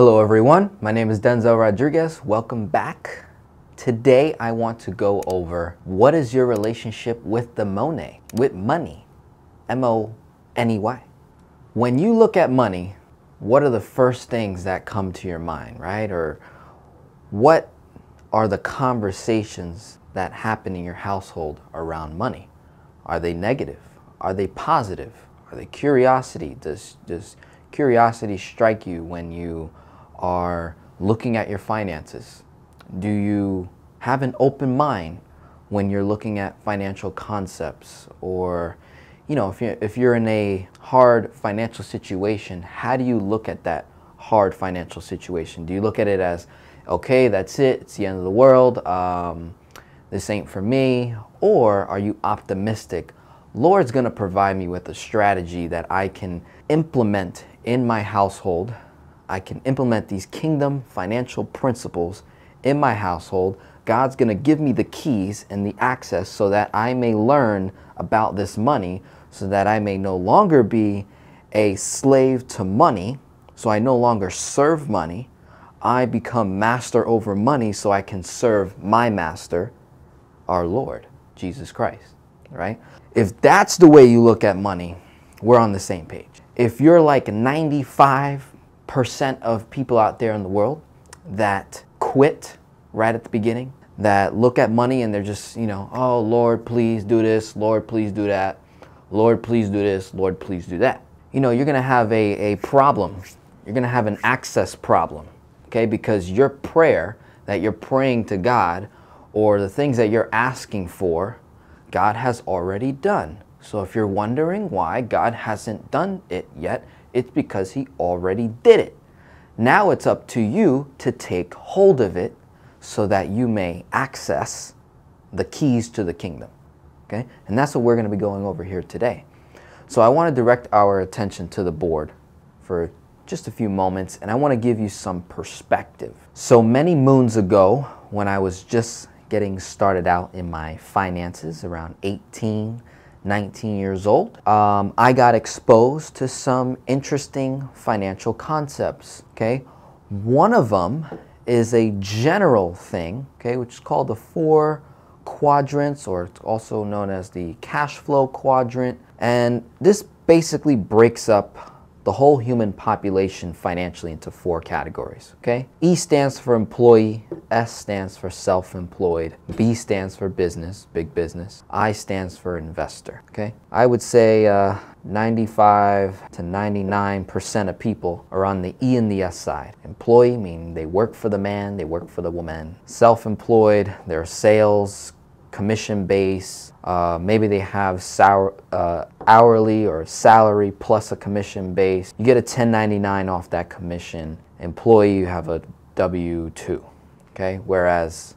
Hello everyone, my name is Denzel Rodriguez. Welcome back. Today I want to go over what is your relationship with the money, with money, M-O-N-E-Y. When you look at money, what are the first things that come to your mind, right? Or what are the conversations that happen in your household around money? Are they negative? Are they positive? Are they curiosity? Does, does curiosity strike you when you are looking at your finances? Do you have an open mind when you're looking at financial concepts or you know if you're, if you're in a hard financial situation how do you look at that hard financial situation do you look at it as okay that's it it's the end of the world um, this ain't for me or are you optimistic lord's to provide me with a strategy that i can implement in my household I can implement these kingdom financial principles in my household. God's going to give me the keys and the access so that I may learn about this money, so that I may no longer be a slave to money, so I no longer serve money. I become master over money so I can serve my master, our Lord, Jesus Christ, right? If that's the way you look at money, we're on the same page. If you're like 95 percent of people out there in the world that quit right at the beginning, that look at money and they're just, you know, oh, Lord, please do this, Lord, please do that, Lord, please do this, Lord, please do that. You know, you're to have a, a problem. You're to have an access problem, okay? Because your prayer that you're praying to God or the things that you're asking for, God has already done. So if you're wondering why God hasn't done it yet, it's because he already did it. Now it's up to you to take hold of it so that you may access the keys to the kingdom. Okay? And that's what we're going to be going over here today. So I want to direct our attention to the board for just a few moments and I want to give you some perspective. So many moons ago, when I was just getting started out in my finances, around 18, 19 years old, um, I got exposed to some interesting financial concepts. Okay, one of them is a general thing, okay, which is called the four quadrants, or it's also known as the cash flow quadrant. And this basically breaks up the whole human population financially into four categories, okay? E stands for employee, S stands for self-employed, B stands for business, big business, I stands for investor, okay? I would say uh, 95 to 99% of people are on the E and the S side. Employee, meaning they work for the man, they work for the woman. Self-employed, they're sales, commission base. Uh, maybe they have sour, uh, hourly or salary plus a commission base. You get a 1099 off that commission. Employee, you have a W-2. Okay, whereas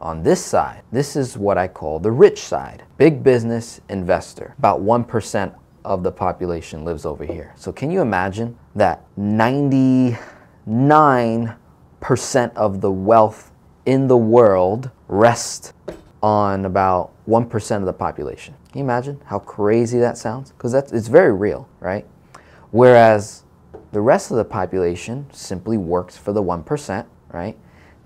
on this side, this is what I call the rich side. Big business investor. About 1% of the population lives over here. So can you imagine that 99% of the wealth in the world rests on about 1% of the population. Can you imagine how crazy that sounds? Because that's it's very real, right? Whereas the rest of the population simply works for the 1%, right?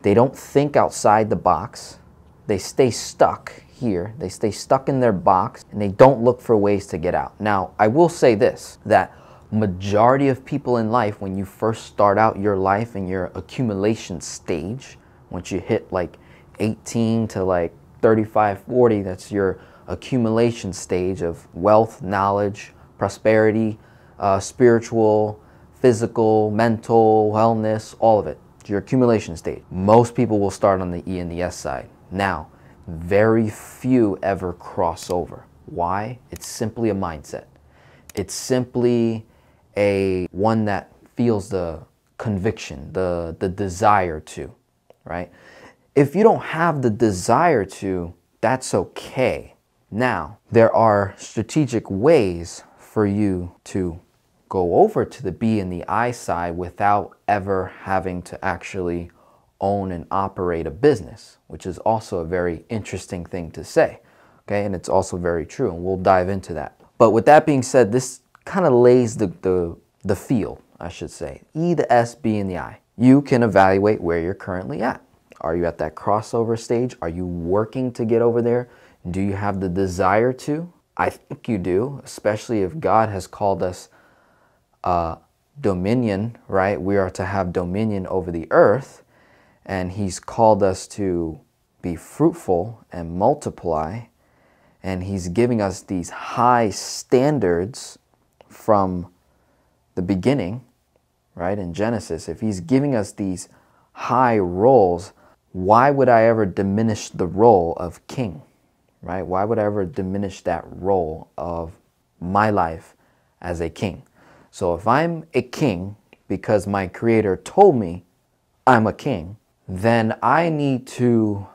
They don't think outside the box. They stay stuck here. They stay stuck in their box and they don't look for ways to get out. Now, I will say this that majority of people in life when you first start out your life in your accumulation stage, once you hit like 18 to like 35, 40, that's your accumulation stage of wealth, knowledge, prosperity, uh, spiritual, physical, mental, wellness, all of it. Your accumulation stage. Most people will start on the E and the S side. Now, very few ever cross over. Why? It's simply a mindset. It's simply a one that feels the conviction, the, the desire to, right? If you don't have the desire to, that's okay. Now, there are strategic ways for you to go over to the B and the I side without ever having to actually own and operate a business, which is also a very interesting thing to say. Okay, and it's also very true, and we'll dive into that. But with that being said, this kind of lays the, the, the field, I should say. E, the S, B, and the I. you can evaluate where you're currently at. Are you at that crossover stage? Are you working to get over there? Do you have the desire to? I think you do, especially if God has called us uh, dominion, right? We are to have dominion over the earth, and He's called us to be fruitful and multiply, and He's giving us these high standards from the beginning, right? In Genesis, if He's giving us these high roles, why would I ever diminish the role of king? Right? Why would I ever diminish that role of my life as a king? So if I'm a king because my creator told me I'm a king, then I need to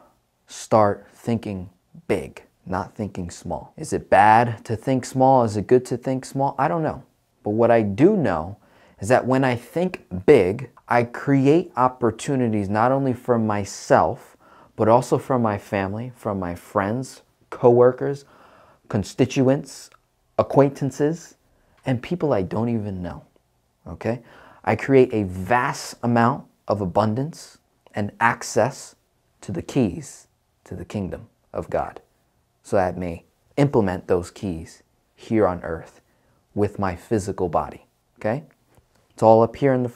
start thinking big, not thinking small. Is it bad to think small? Is it good to think small? I don't know. But what I do know is that when I think big, I create opportunities not only for myself, but also for my family, from my friends, coworkers, constituents, acquaintances, and people I don't even know. Okay? I create a vast amount of abundance and access to the keys to the kingdom of God so that I may implement those keys here on earth with my physical body. Okay? It's all up here in the,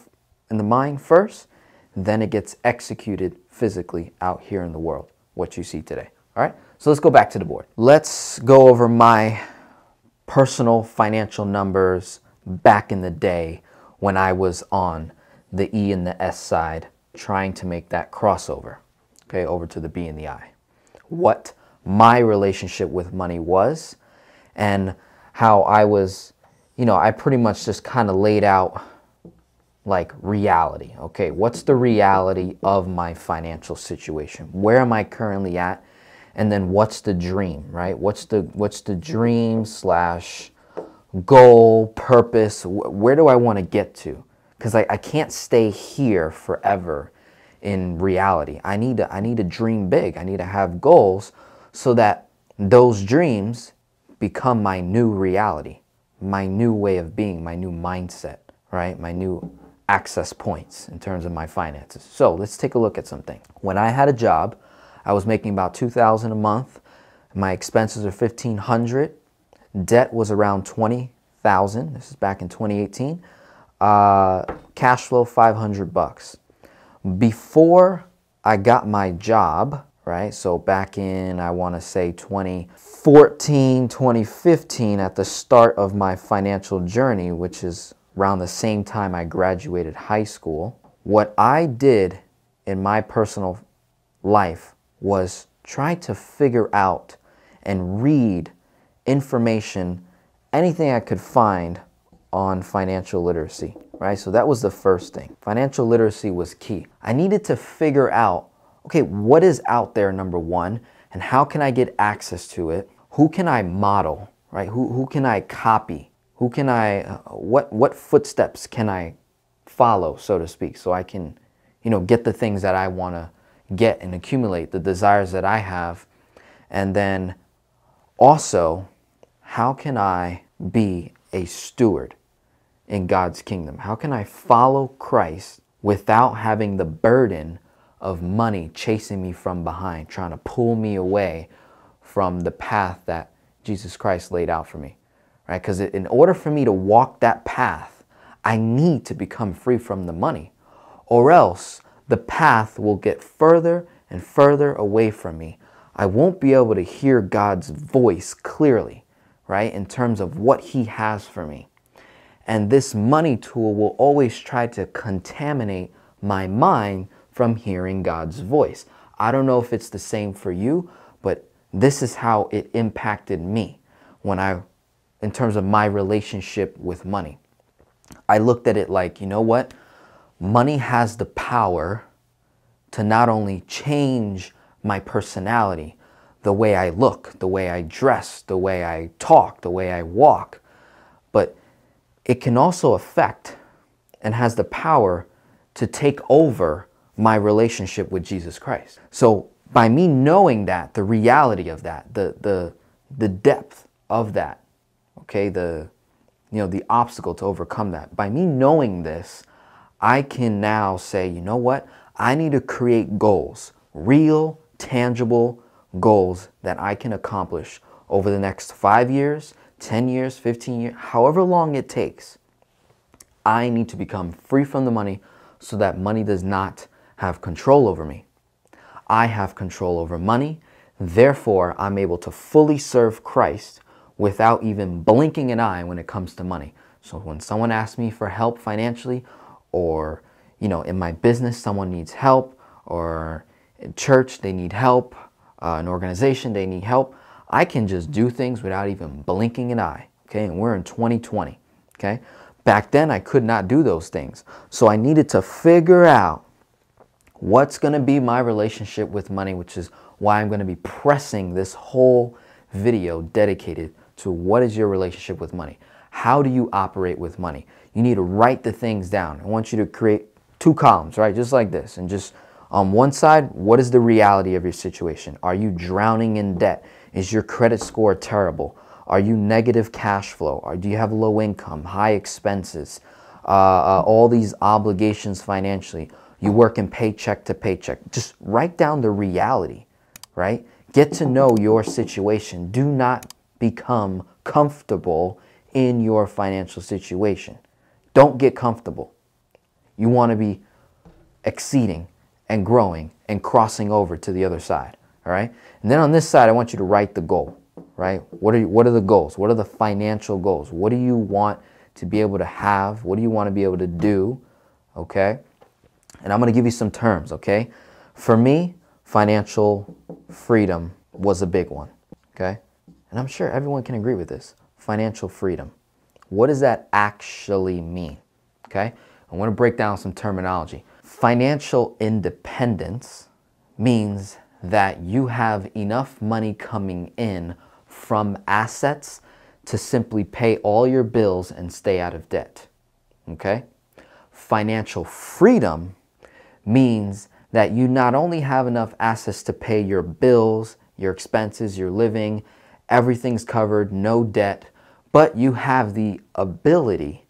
in the mind first, then it gets executed physically out here in the world, what you see today. All right? So let's go back to the board. Let's go over my personal financial numbers back in the day when I was on the E and the S side trying to make that crossover, okay, over to the B and the I. What my relationship with money was and how I was, you know, I pretty much just kind of laid out like reality. Okay, what's the reality of my financial situation? Where am I currently at? and then what's the dream right what's the what's the dream slash goal purpose where do i want to get to because I, I can't stay here forever in reality i need to i need to dream big i need to have goals so that those dreams become my new reality my new way of being my new mindset right my new access points in terms of my finances so let's take a look at something when i had a job I was making about 2000 a month. My expenses are 1500 Debt was around 20000 This is back in 2018. Uh, cash flow 500 bucks. Before I got my job, right? So back in, I want to say 2014, 2015, at the start of my financial journey, which is around the same time I graduated high school, what I did in my personal life was try to figure out and read information, anything I could find on financial literacy, right? So that was the first thing. Financial literacy was key. I needed to figure out, okay, what is out there, number one, and how can I get access to it? Who can I model, right? Who, who can I copy? Who can I, uh, what, what footsteps can I follow, so to speak, so I can, you know, get the things that I want to get and accumulate the desires that I have. And then also, how can I be a steward in God's kingdom? How can I follow Christ without having the burden of money chasing me from behind, trying to pull me away from the path that Jesus Christ laid out for me? Right? Because in order for me to walk that path, I need to become free from the money, or else the path will get further and further away from me. I won't be able to hear God's voice clearly, right, in terms of what He has for me. And this money tool will always try to contaminate my mind from hearing God's voice. I don't know if it's the same for you, but this is how it impacted me when I, in terms of my relationship with money. I looked at it like, you know what? money has the power to not only change my personality, the way I look, the way I dress, the way I talk, the way I walk, but it can also affect and has the power to take over my relationship with Jesus Christ. So by me knowing that, the reality of that, the the the depth of that, okay, the you know, the obstacle to overcome that. By me knowing this, I can now say, you know what? I need to create goals, real, tangible goals that I can accomplish over the next five years, 10 years, 15 years, however long it takes. I need to become free from the money so that money does not have control over me. I have control over money. Therefore, I'm able to fully serve Christ without even blinking an eye when it comes to money. So when someone asks me for help financially or you know in my business someone needs help or in church they need help, uh, an organization they need help, I can just do things without even blinking an eye. Okay? And we're in 2020. Okay? Back then I could not do those things. So I needed to figure out what's going to be my relationship with money, which is why I'm going to be pressing this whole video dedicated to what is your relationship with money? How do you operate with money? You need to write the things down. I want you to create two columns, right? Just like this. And just on one side, what is the reality of your situation? Are you drowning in debt? Is your credit score terrible? Are you negative cash flow? Or do you have low income, high expenses, uh, uh, all these obligations financially? You work in paycheck to paycheck. Just write down the reality, right? Get to know your situation. Do not become comfortable in your financial situation. Don't get comfortable. You want to be exceeding and growing and crossing over to the other side. All right. And then on this side, I want you to write the goal. Right. What are you, what are the goals? What are the financial goals? What do you want to be able to have? What do you want to be able to do? Okay. And I'm going to give you some terms. Okay. For me, financial freedom was a big one. Okay. And I'm sure everyone can agree with this. Financial freedom. What does that actually mean? Okay, I want to break down some terminology. Financial independence means that you have enough money coming in from assets to simply pay all your bills and stay out of debt. Okay? Financial freedom means that you not only have enough assets to pay your bills, your expenses, your living, everything's covered, no debt, but you have the ability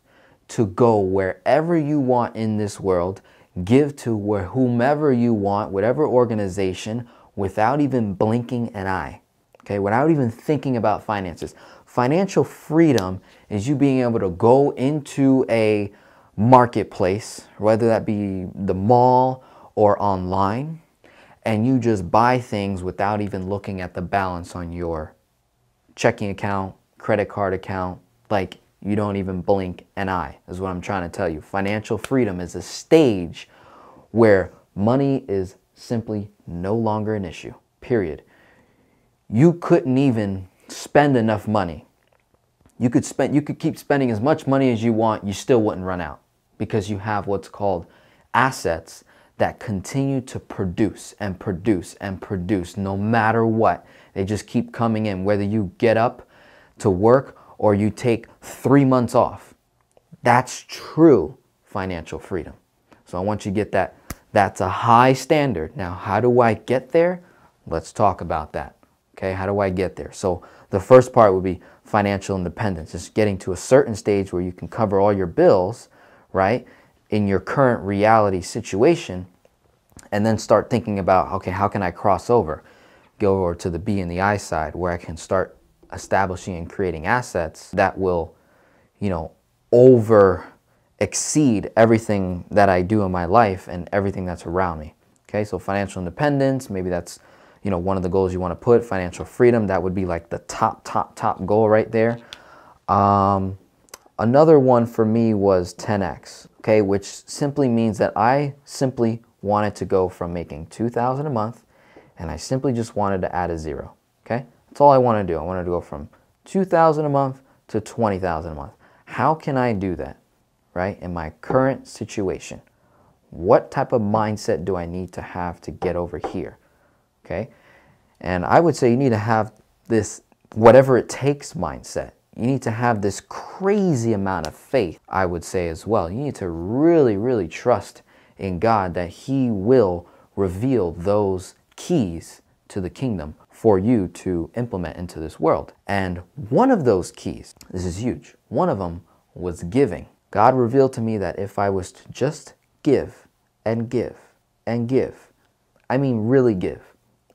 to go wherever you want in this world, give to where whomever you want, whatever organization, without even blinking an eye. Okay, without even thinking about finances. Financial freedom is you being able to go into a marketplace, whether that be the mall or online, and you just buy things without even looking at the balance on your checking account, credit card account, like you don't even blink an eye, is what I'm trying to tell you. Financial freedom is a stage where money is simply no longer an issue, period. You couldn't even spend enough money. You could spend you could keep spending as much money as you want, you still wouldn't run out because you have what's called assets that continue to produce and produce and produce no matter what. They just keep coming in, whether you get up to work or you take three months off. That's true financial freedom. So I want you to get that. That's a high standard. Now, how do I get there? Let's talk about that. Okay, how do I get there? So the first part would be financial independence, just getting to a certain stage where you can cover all your bills, right, in your current reality situation, and then start thinking about, okay, how can I cross over? go over to the B and the I side where I can start establishing and creating assets that will, you know, over exceed everything that I do in my life and everything that's around me. Okay, so financial independence, maybe that's, you know, one of the goals you want to put. Financial freedom, that would be like the top, top, top goal right there. Um, another one for me was 10x, okay, which simply means that I simply wanted to go from making 2000 a month and I simply just wanted to add a zero. Okay, that's all I want to do. I wanted to go from 2,000 a month to 20,000 a month. How can I do that, right? In my current situation, what type of mindset do I need to have to get over here? Okay, and I would say you need to have this whatever it takes mindset. You need to have this crazy amount of faith, I would say as well. You need to really, really trust in God that He will reveal those keys to the kingdom for you to implement into this world. And one of those keys, this is huge, one of them was giving. God revealed to me that if I was to just give and give and give. I mean, really give.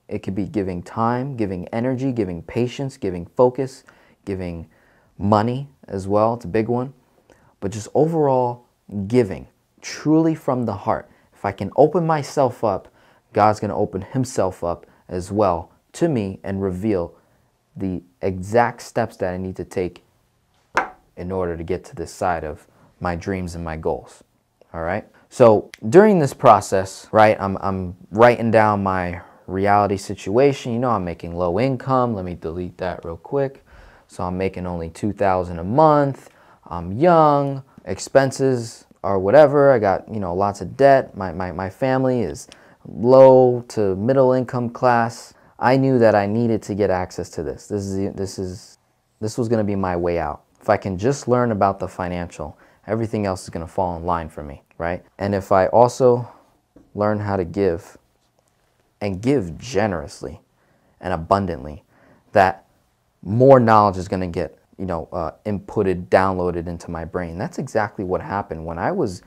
It could be giving time, giving energy, giving patience, giving focus, giving money as well. It's a big one. But just overall giving, truly from the heart. If I can open myself up, God's going to open Himself up as well to me and reveal the exact steps that I need to take in order to get to this side of my dreams and my goals. All right. So during this process, right, I'm, I'm writing down my reality situation. You know, I'm making low income. Let me delete that real quick. So I'm making only 2000 a month. I'm young, expenses are whatever. I got, you know, lots of debt. My, my, my family is low to middle income class. I knew that I needed to get access to this. This is, this is, this was going to be my way out. If I can just learn about the financial, everything else is going to fall in line for me, right? And if I also learn how to give and give generously and abundantly, that more knowledge is going to get, you know, uh, inputted, downloaded into my brain. That's exactly what happened when I was,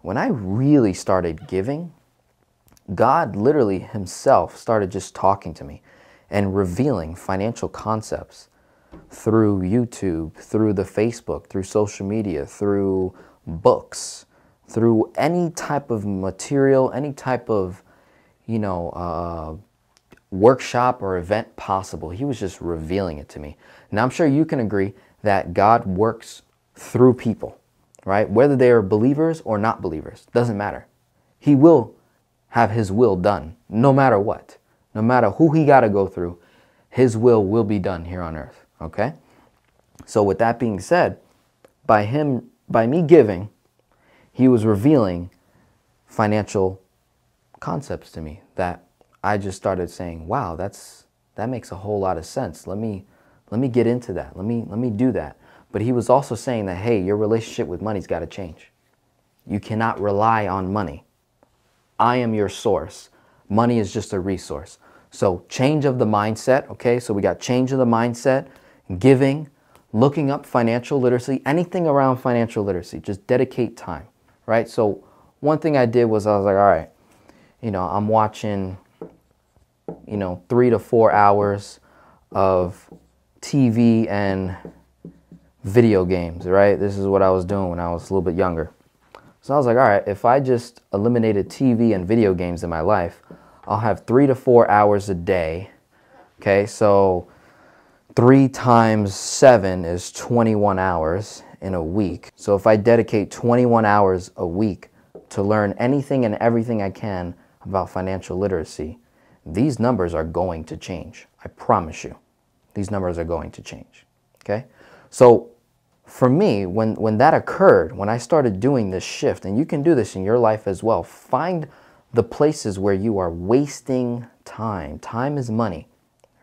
when I really started giving. God literally Himself started just talking to me and revealing financial concepts through YouTube, through the Facebook, through social media, through books, through any type of material, any type of, you know, uh, workshop or event possible. He was just revealing it to me. Now, I'm sure you can agree that God works through people, right? Whether they are believers or not believers, doesn't matter. He will have His will done, no matter what. No matter who He got to go through, His will will be done here on earth, okay? So, with that being said, by Him, by me giving, He was revealing financial concepts to me that I just started saying, wow, that's that makes a whole lot of sense. Let me let me get into that. Let me let me do that. But he was also saying that hey, your relationship with money's got to change. You cannot rely on money. I am your source. Money is just a resource. So change of the mindset, okay? So we got change of the mindset, giving, looking up financial literacy, anything around financial literacy, just dedicate time, right? So one thing I did was I was like, all right, you know, I'm watching you know, three to four hours of TV and video games, right? This is what I was doing when I was a little bit younger. So I was like, all right, if I just eliminated TV and video games in my life, I'll have three to four hours a day. Okay, so three times seven is 21 hours in a week. So if I dedicate 21 hours a week to learn anything and everything I can about financial literacy, these numbers are going to change. I promise you. These numbers are going to change. Okay? So for me, when, when that occurred, when I started doing this shift, and you can do this in your life as well, find the places where you are wasting time. Time is money.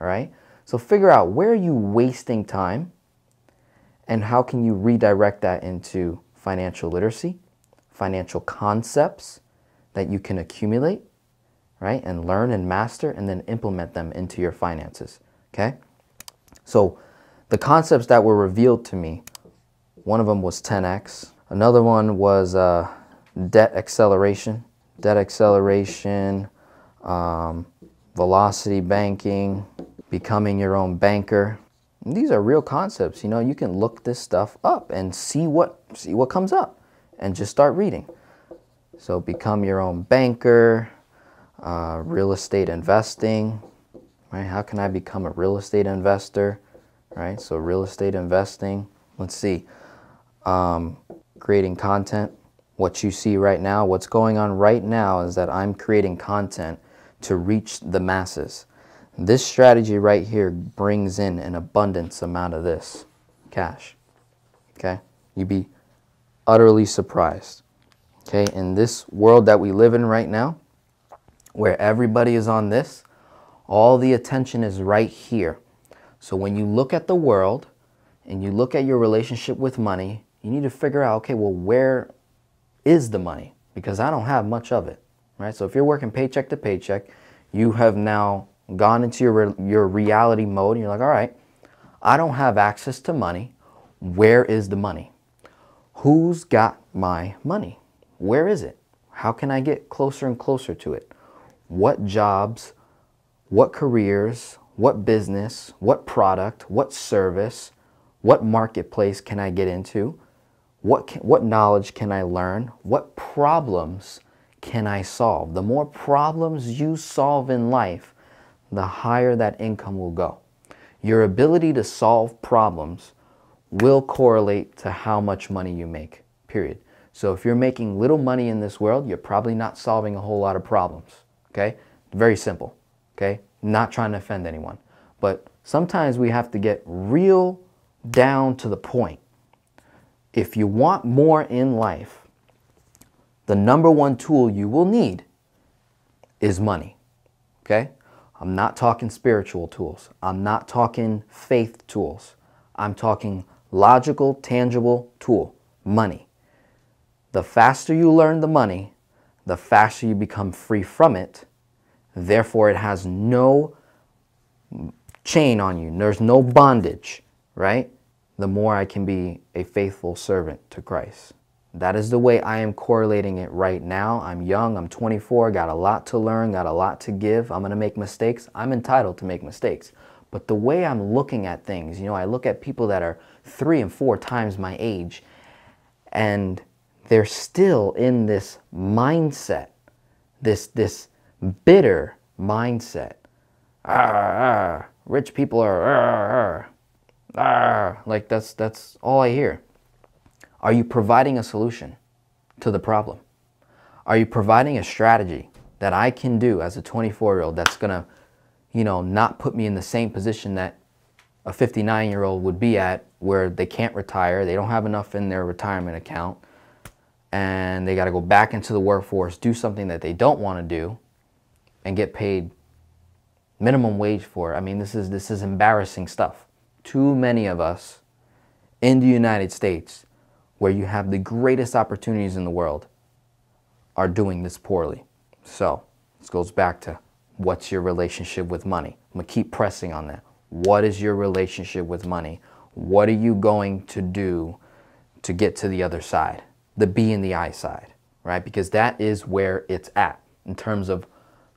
All right? So figure out where are you wasting time and how can you redirect that into financial literacy, financial concepts that you can accumulate, right? And learn and master and then implement them into your finances, okay? So the concepts that were revealed to me, one of them was 10x. Another one was uh, debt acceleration, debt acceleration, um, velocity banking, becoming your own banker. And these are real concepts. You know, you can look this stuff up and see what see what comes up, and just start reading. So become your own banker, uh, real estate investing, right? How can I become a real estate investor, right? So real estate investing, let's see, um, creating content. What you see right now, what's going on right now is that I'm creating content to reach the masses. This strategy right here brings in an abundance amount of this cash. Okay? You'd be utterly surprised. Okay? In this world that we live in right now, where everybody is on this, all the attention is right here. So when you look at the world and you look at your relationship with money, you need to figure out, okay, well, where is the money? Because I don't have much of it, right? So if you're working paycheck to paycheck, you have now gone into your, your reality mode and you're like, all right, I don't have access to money. Where is the money? Who's got my money? Where is it? How can I get closer and closer to it? What jobs, what careers, what business, what product, what service, what marketplace can I get into? What, can, what knowledge can I learn? What problems can I solve? The more problems you solve in life, the higher that income will go. Your ability to solve problems will correlate to how much money you make, period. So if you're making little money in this world, you're probably not solving a whole lot of problems, okay? Very simple, okay? Not trying to offend anyone. But sometimes we have to get real down to the point. If you want more in life, the number one tool you will need is money, okay? I'm not talking spiritual tools. I'm not talking faith tools. I'm talking logical, tangible tool, money. The faster you learn the money, the faster you become free from it. Therefore, it has no chain on you. There's no bondage, right? The more I can be a faithful servant to Christ. That is the way I am correlating it right now. I'm young, I'm 24, got a lot to learn, got a lot to give. I'm going to make mistakes. I'm entitled to make mistakes. But the way I'm looking at things, you know, I look at people that are three and four times my age, and they're still in this mindset, this, this bitter mindset. Ah, ah, rich people are, ah, ah, ah. like that's, that's all I hear. Are you providing a solution to the problem? Are you providing a strategy that I can do as a 24 year old that's to, you know, not put me in the same position that a 59 year old would be at where they can't retire, they don't have enough in their retirement account, and they got to go back into the workforce, do something that they don't want to do, and get paid minimum wage for it. I mean, this is, this is embarrassing stuff. Too many of us in the United States where you have the greatest opportunities in the world are doing this poorly. So this goes back to what's your relationship with money? I'm gonna keep pressing on that. What is your relationship with money? What are you going to do to get to the other side? The B and the I side, right? Because that is where it's at in terms of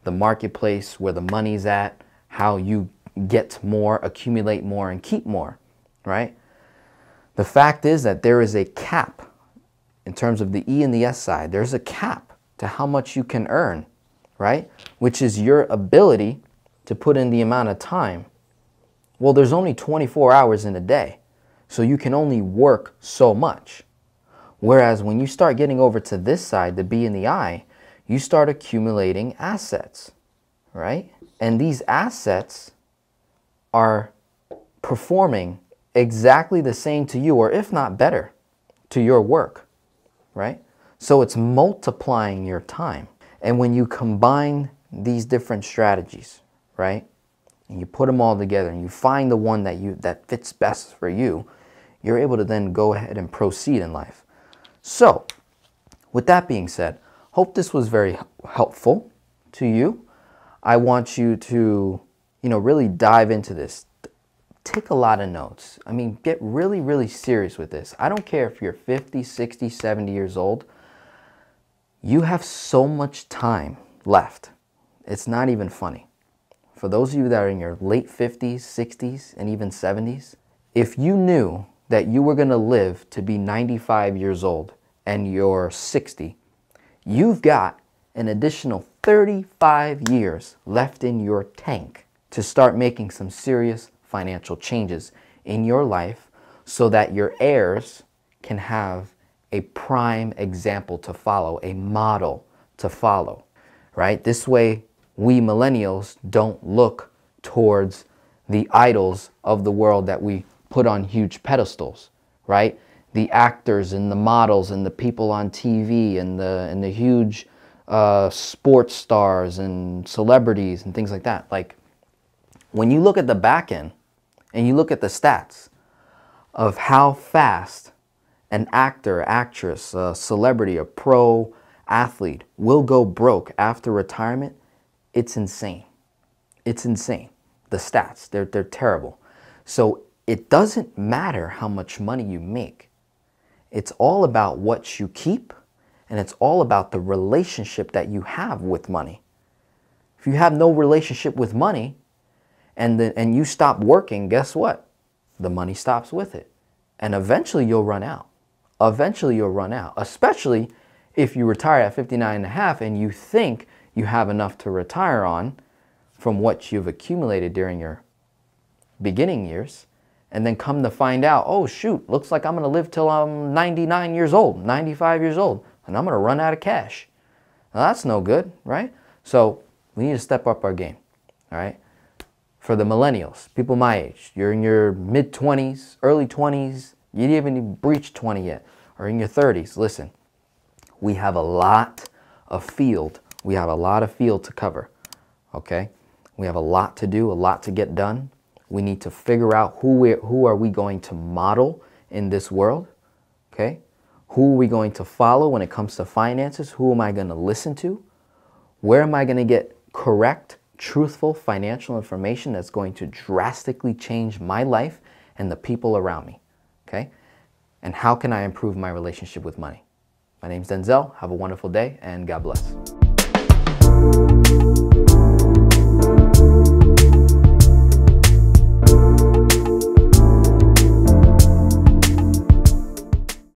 the marketplace, where the money's at, how you get more, accumulate more, and keep more, right? The fact is that there is a cap in terms of the E and the S side. There's a cap to how much you can earn, right? Which is your ability to put in the amount of time. Well, there's only 24 hours in a day, so you can only work so much. Whereas when you start getting over to this side, the B and the I, you start accumulating assets, right? And these assets are performing exactly the same to you, or if not better, to your work, right? So it's multiplying your time. And when you combine these different strategies, right, and you put them all together and you find the one that you that fits best for you, you're able to then go ahead and proceed in life. So, with that being said, hope this was very helpful to you. I want you to, you know, really dive into this take a lot of notes. I mean, get really, really serious with this. I don't care if you're 50, 60, 70 years old. You have so much time left. It's not even funny. For those of you that are in your late 50s, 60s, and even 70s, if you knew that you were going to live to be 95 years old and you're 60, you've got an additional 35 years left in your tank to start making some serious financial changes in your life so that your heirs can have a prime example to follow, a model to follow, right? This way, we millennials don't look towards the idols of the world that we put on huge pedestals, right? The actors and the models and the people on TV and the, and the huge uh, sports stars and celebrities and things like that. Like, when you look at the back end, and you look at the stats of how fast an actor, actress, a celebrity, a pro athlete will go broke after retirement, it's insane. It's insane. The stats, they're, they're terrible. So it doesn't matter how much money you make. It's all about what you keep And it's all about the relationship that you have with money. If you have no relationship with money and, the, and you stop working, guess what? The money stops with it. And eventually you'll run out. Eventually you'll run out, especially if you retire at 59 and a half and you think you have enough to retire on from what you've accumulated during your beginning years and then come to find out, oh shoot, looks like I'm going to live till I'm 99 years old, 95 years old, and I'm going to run out of cash. Now that's no good, right? So we need to step up our game, all right? For the millennials, people my age, you're in your mid 20s, early 20s, you didn't even breach 20 yet, or in your 30s, listen, we have a lot of field. We have a lot of field to cover, okay? We have a lot to do, a lot to get done. We need to figure out who, we, who are we going to model in this world, okay? Who are we going to follow when it comes to finances? Who am I going to listen to? Where am I going to get correct, truthful financial information that's going to drastically change my life and the people around me, okay? And how can I improve my relationship with money? My name's Denzel. Have a wonderful day and God bless.